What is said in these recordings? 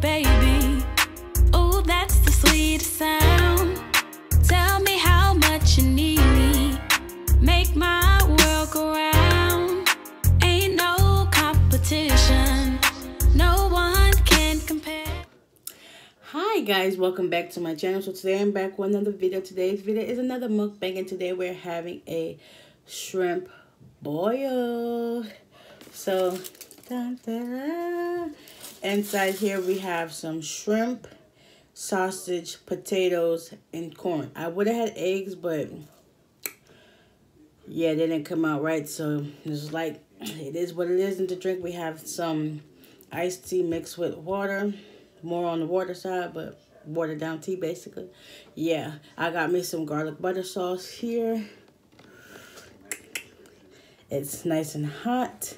baby. Oh, that's the sweetest sound. Tell me how much you need me. Make my world go round. Ain't no competition. No one can compare. Hi guys, welcome back to my channel. So today I'm back with another video. Today's video is another mukbang and today we're having a shrimp boil. So, dun, dun, inside here we have some shrimp, sausage, potatoes, and corn. I would have had eggs, but yeah, they didn't come out right. So it's like, it is what it is. And to drink, we have some iced tea mixed with water. More on the water side, but watered down tea basically. Yeah, I got me some garlic butter sauce here. It's nice and hot.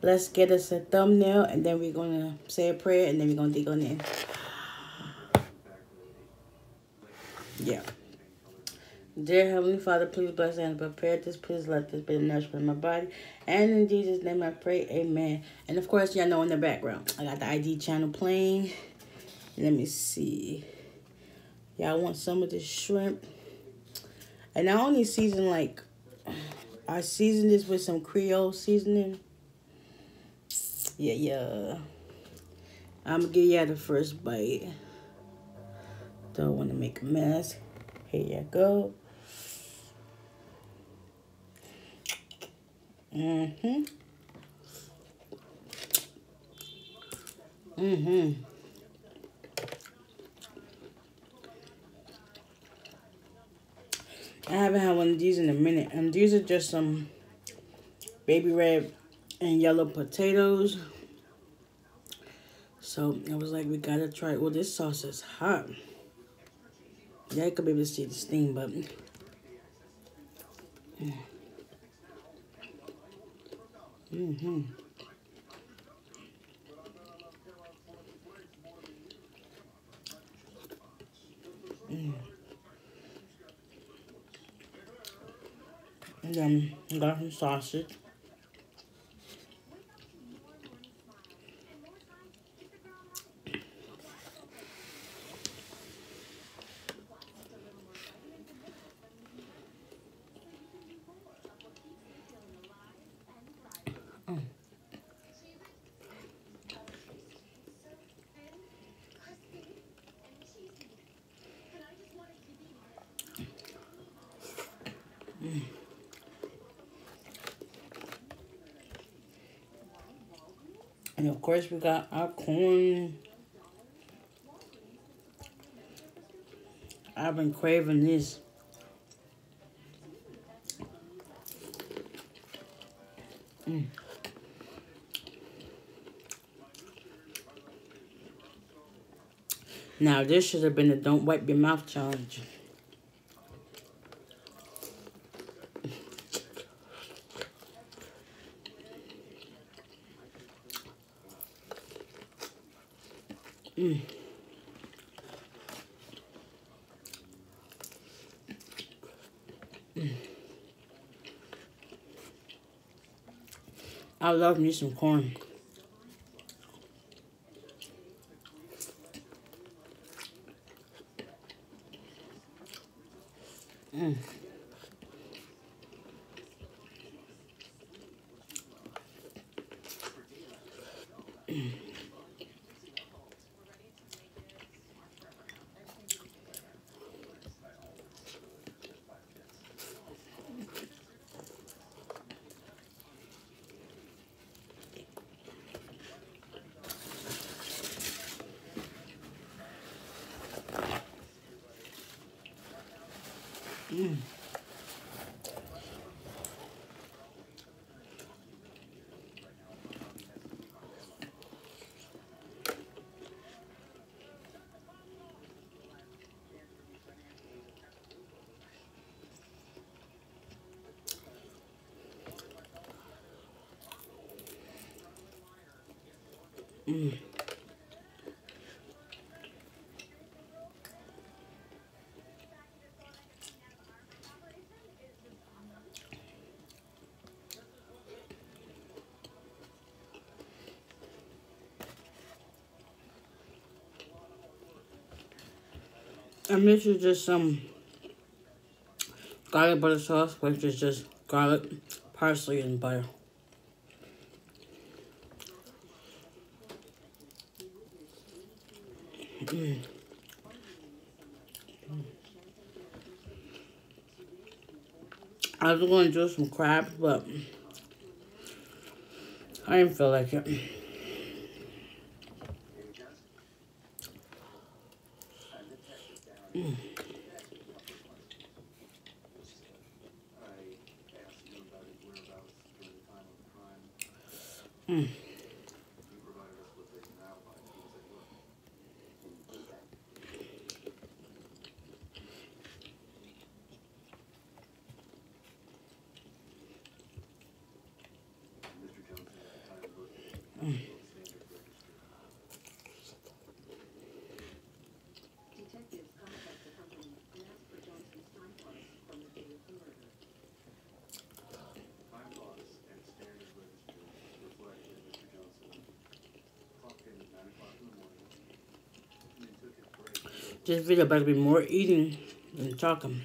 Let's get us a thumbnail and then we're going to say a prayer and then we're going to dig on in. Yeah. Dear Heavenly Father, please bless and prepare this. Please let this be nourishment my body. And in Jesus' name I pray, amen. And of course, y'all know in the background, I got the ID channel playing. Let me see. Y'all want some of this shrimp. And I only season like, I seasoned this with some Creole seasoning. Yeah, yeah. I'm gonna give y'all the first bite. Don't want to make a mess. Here you go. Mm-hmm. Mm-hmm. I haven't had one of these in a minute. And these are just some baby red and yellow potatoes. So I was like, we gotta try. Well, this sauce is hot. Yeah, I could be able to see the steam, but... Mm-hmm. Mm. And then got some sausage. And of course, we got our corn. I've been craving this. Mm. Now, this should have been a don't wipe your mouth challenge. Mm. Mm. I love me some corn. Mm. Mm. Mm. And this is just some garlic butter sauce, which is just garlic, parsley, and butter. Mm. I was going to do some crabs, but I didn't feel like it. This video better be more eating than talking.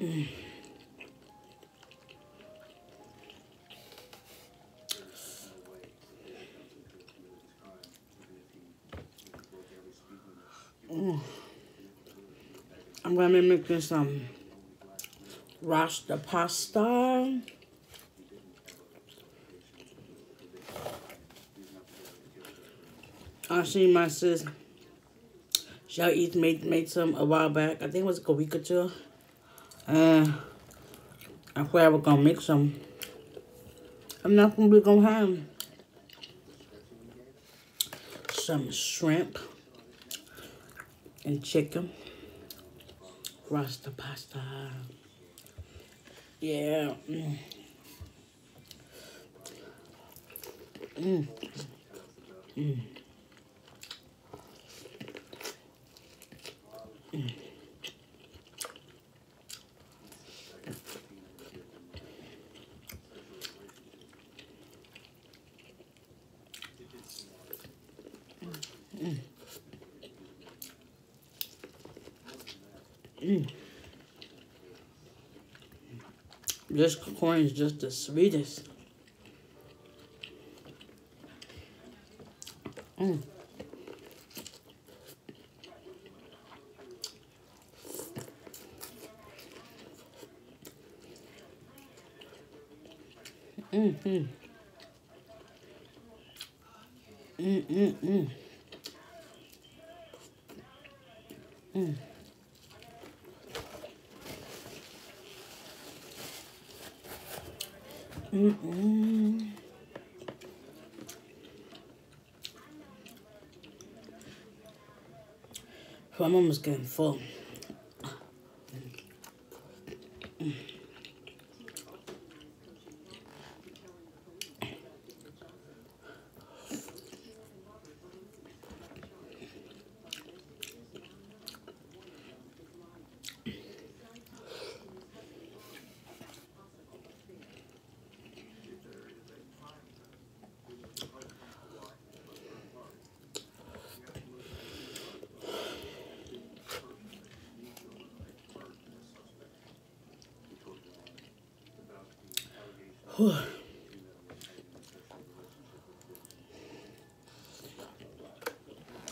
Mm. I'm gonna be making some rasta pasta. I see my sis Shall Eat made made some a while back. I think it was like a week or two. Uh, I thought I was gonna make some. I'm not gonna be gonna have some shrimp and chicken. Rasta pasta. Yeah. Mm. Mm. Mm. Mm. Mm. This corn is just the sweetest. Mm. Mm-hmm. Mm-mm-mm. Mm. Mm-mm. So I'm getting full. Whew.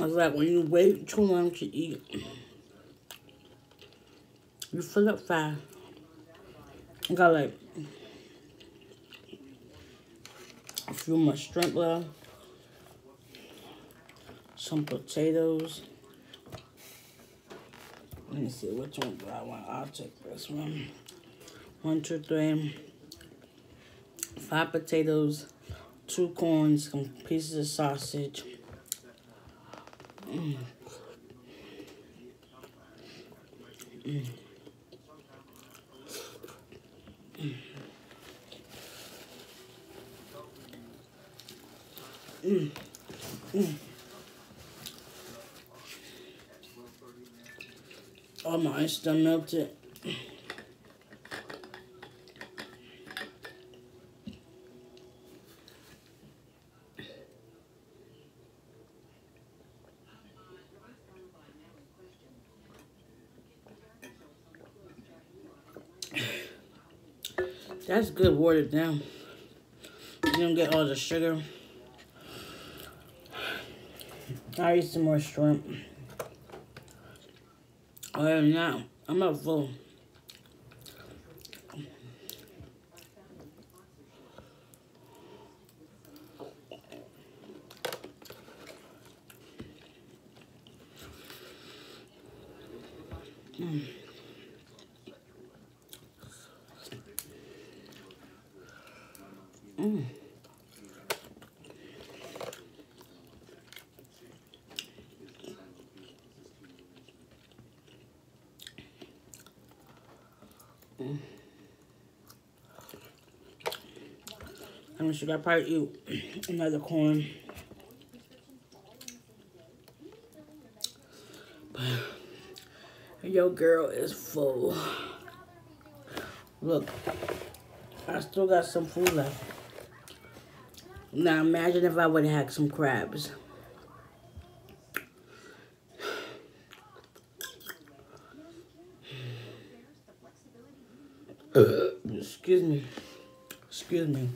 I was like, when you wait too long to eat, you fill up fast. I got like a few more shrimp left, some potatoes. Let me see which one do I want. I'll take this one. One, two, three five potatoes, two corns, some pieces of sausage. Mm. Mm. Mm. Oh, my ice done melted. That's good watered down. You don't get all the sugar. I eat some more shrimp. Other than that, I'm not full. Mm. Mm. Mm. I'm sure I probably eat another corn. Your girl is full. Look, I still got some food left. Now imagine if I would have had some crabs. Excuse me. Excuse me.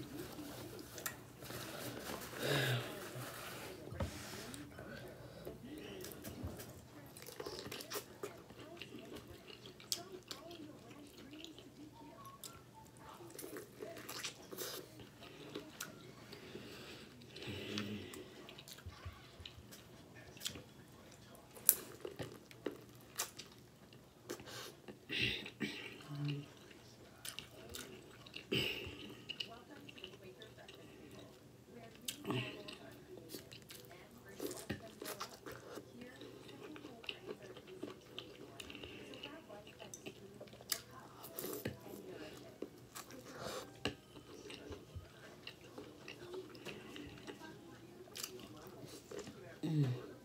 Mm.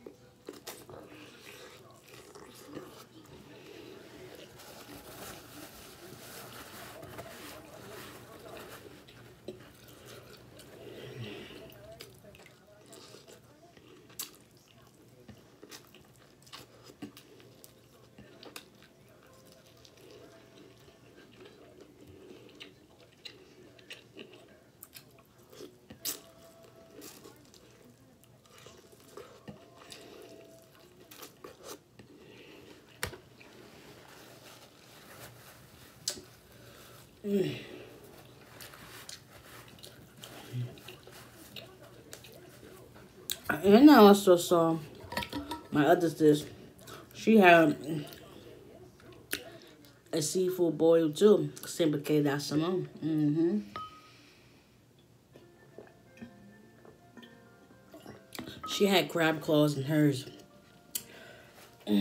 And I also saw my other sis. She had a seafood boil too. Simplicate that salmon. Mm-hmm. She had crab claws in hers.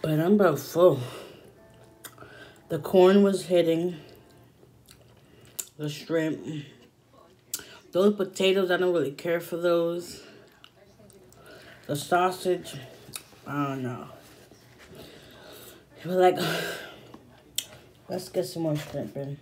But I'm about full. The corn was hitting. The shrimp. Those potatoes, I don't really care for those. The sausage, I don't know. But like, let's get some more shrimp in.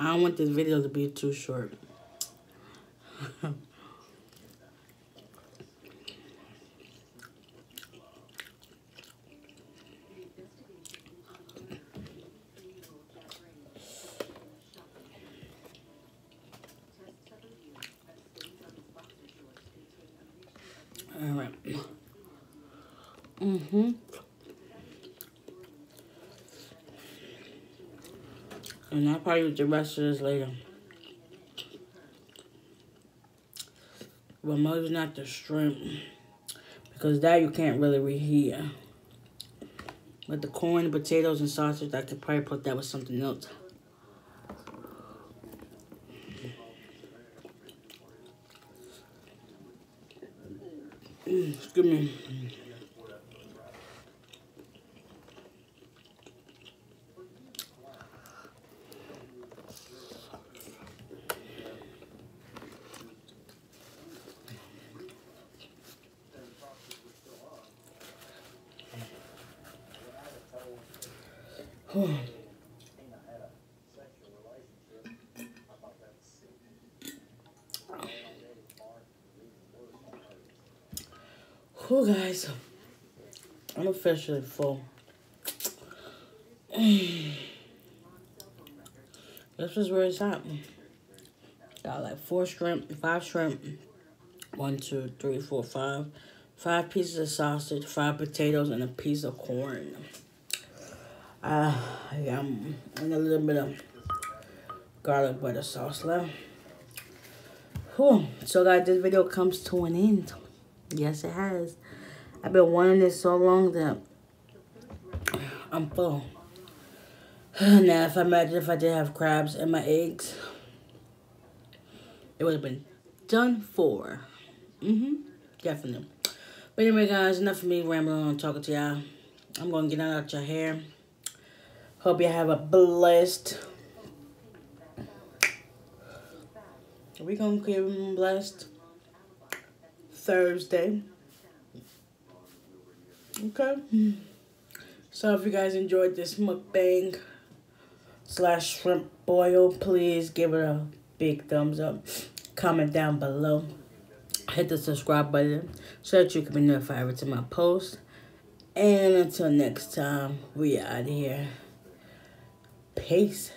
I don't want this video to be too short. All right. Mm-hmm. And I'll probably eat the rest of this later. But most not the shrimp. Because that you can't really reheat. But the corn, potatoes, and sausage, I could probably put that with something else. Mm, excuse me. I'm officially full. this is where it's at. Got like four shrimp, five shrimp. One, two, three, four, five. Five pieces of sausage, five potatoes, and a piece of corn. Uh, yeah, I'm and a little bit of garlic butter sauce left. Whew. So guys, this video comes to an end. Yes, it has. I've been wanting this so long that I'm full. now, if I imagine if I did have crabs and my eggs, it would have been done for. Mm-hmm. Definitely. But anyway, guys, enough of me rambling on talking to y'all. I'm going to get out your hair. Hope you have a blessed. we going to keep blessed. Thursday. Okay. So if you guys enjoyed this mukbang slash shrimp boil, please give it a big thumbs up. Comment down below. Hit the subscribe button so that you can be notified every time I post. And until next time, we out here. Peace.